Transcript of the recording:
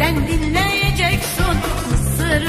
dinleyeceksin Mısır